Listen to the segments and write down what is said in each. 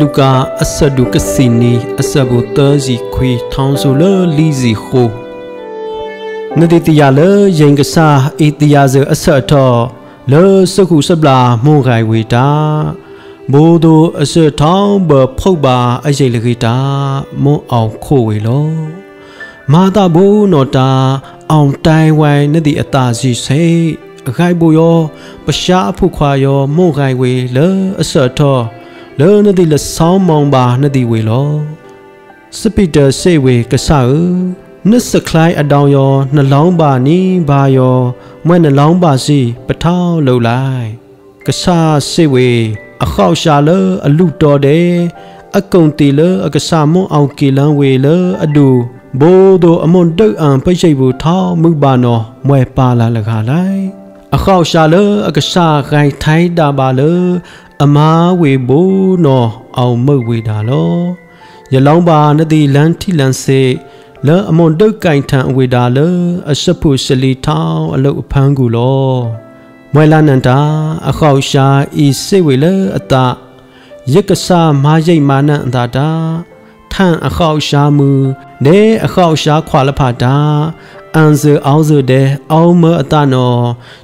လူကအဆဒုကစီနီအဆဘူတဇီခွေထောင်းဆိုလလီဇီခိုနဒီတရလရင်ကစားအေတရဇအဆထောလောစခုစပလာမွန်ခိုင်ဝေတာဘိုးတို့အစထောင်းဘဖုတ်ပါအရေးလခိတာမွန်အောင်ခိုဝေလောမာတာဘိုးနော်တာအောင်တိုင်ဝိုင်နဒီအတာစီစိအခိုင်ဘူယောပရှားအဖုခွာယောမွန်ခိုင်ဝေလောအစထော လောနဒီလဆောင်းမောင်ပါနဒီဝေလောစပီတာစေဝေကဆာနစ်စကလိုက်အတောင်ယောနှလောင်းပါနီဘာယောမွဲ့နှလောင်းပါစီပထောင်းလှုပ်လိုက်ကဆာစေဝေအခောက်ရှာလအလူတော်တယ်အကုံတီလအကဆာမွန်အောင်ကီလန်ဝေလအဒူဘိုးတို့အမွန်တုတ်အံပိတ်ရှိဘူးထောင်းမှုပါနော်မွဲပါလာလခါလိုက်အခောက်ရှာလအကဆာခိုင်ထိုင်းတာပါလ အမားဝေဘိုးနော်အောင်မုတ်ဝေတာလောရလောင်းပါနတိလန်ထီလန်စေလောအမွန်တုတ်ကင်ထန်အဝေတာလောအစဖုရှလီထောင်းအလုတ်အဖန်းကူလောမွဲလာနန္တာအခောက်ရှာဤစေဝေလအတယက္ကဆာမာရိတ်မာနအတာတာထန်အခောက်ရှာမူနေအခောက်ရှာခွာလဖတာ အန်ဇအောဇတဲ့အောမအတနော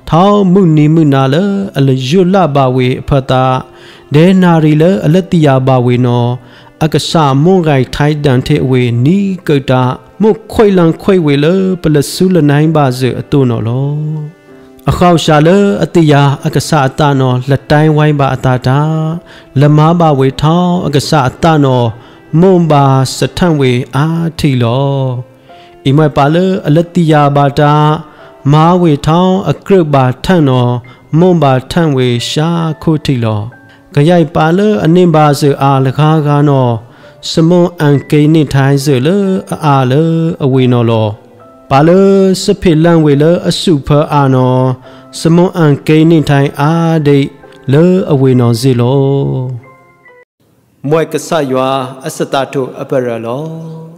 ထောင်းမှုနီမှုနာလအလယွလဘဝေအဖတာဒေနာရီလအလတိယဘဝေနောအကဆာမွန်ဂိုင်ထိုင်တန်ထေအဝေနီကုတ်တာမုခွိလန်ခွိဝေလပလဆူလနိုင်ပါဇအတုနော်လောအခောက်ရှာလအတိယာအကဆာအတနောလက်တိုင်းဝိုင်းပါအတာတာလမဘဝေထောင်းအကဆာအတနောမွန်ပါစထန့်ဝေအာထီလော အိမပါလအလတိယာဘာတာမာဝေထောင်းအကရဘာထန့်နောမွန်ပါထန့်ဝေရှာခုထီလောကြရိုက်ပါလအနင်ပါစအာလခါကားနောစမွန်အန်ကိနိထိုင်းစလအာလအဝေနော်လောပါလစဖိလန်ဝေလအစုဖအာနောစမွန်အန်ကိနိထိုင်းအာဒိလေအဝေနော်စီလောမွဲကဆယွာအစတတုအပရလော